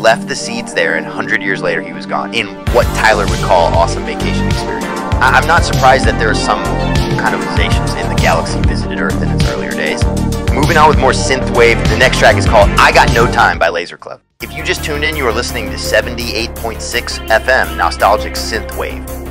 left the seeds there, and 100 years later he was gone. In what Tyler would call awesome vacation experience. I- I'm not surprised that there are some kind of civilizations in the galaxy visited Earth in its earlier days. Moving on with more synthwave, the next track is called "I Got No Time" by Lazer Club. If you just tuned in, you are listening to 78.6 FM Nostalgic Synthwave.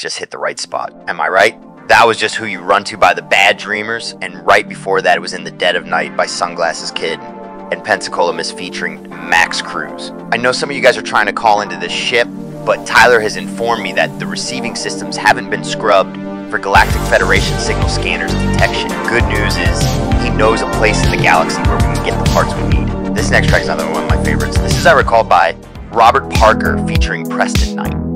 Just hit the right spot. Am I right? That was just who you run to by the Bad Dreamers, and right before that, it was In the Dead of Night by Sunglasses Kid and Pensacola Mist featuring Max Cruise. I know some of you guys are trying to call into this ship, but Tyler has informed me that the receiving systems haven't been scrubbed for Galactic Federation signal scanners detection. Good news is he knows a place in the galaxy where we can get the parts we need. This next track is another one of my favorites. This is I recall by Robert Parker featuring Preston Knight.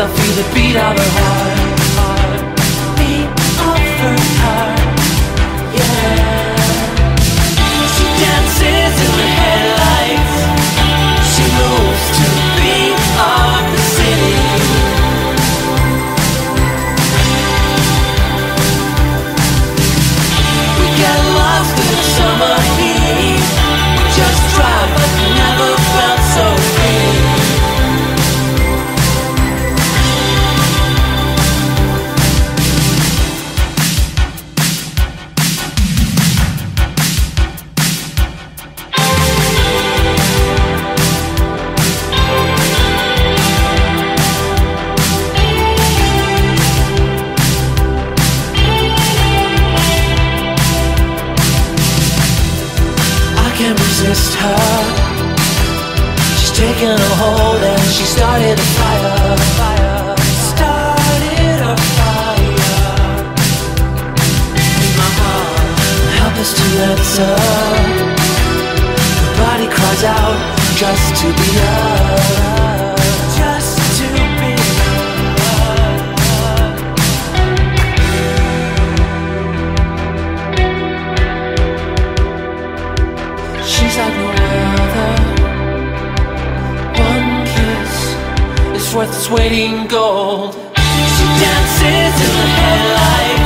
I feel the beat of her heart. Can't her. She's taken a hold and she started a fire. fire. Started a fire in my heart. Help us to answer. The body cries out just to be loved. Worth its weight in gold. She dances in the headlights.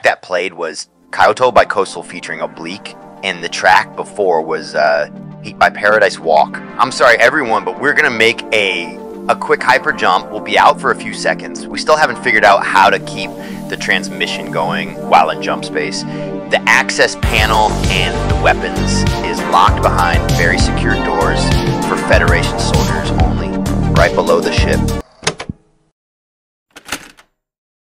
Track that played was Kyoto by Coastal featuring Oblique, and the track before was uh, Heat by Paradise Walk. I'm sorry, everyone, but we're gonna make a a quick hyper jump. We'll be out for a few seconds. We still haven't figured out how to keep the transmission going while in jump space. The access panel and the weapons is locked behind very secure doors for Federation soldiers only, right below the ship.